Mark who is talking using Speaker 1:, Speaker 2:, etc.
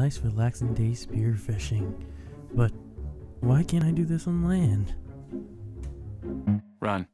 Speaker 1: nice relaxing day spearfishing. But why can't I do this on land?
Speaker 2: Run.